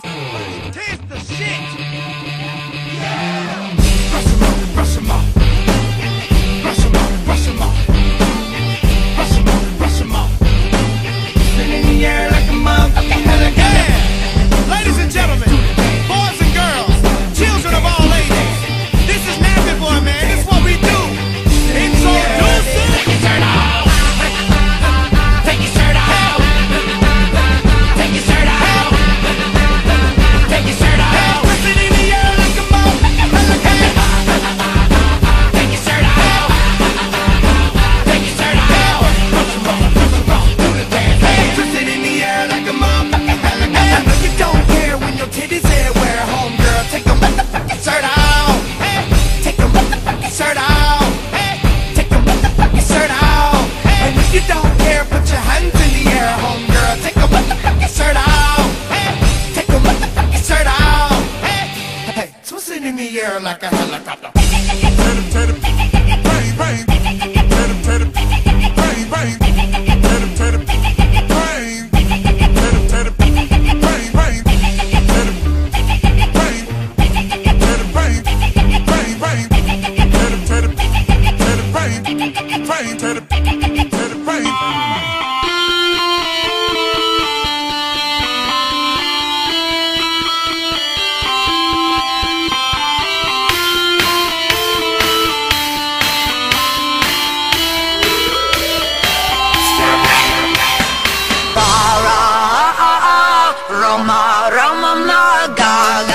Teddy the air like a helicopter. Roma, Roma, Gaga.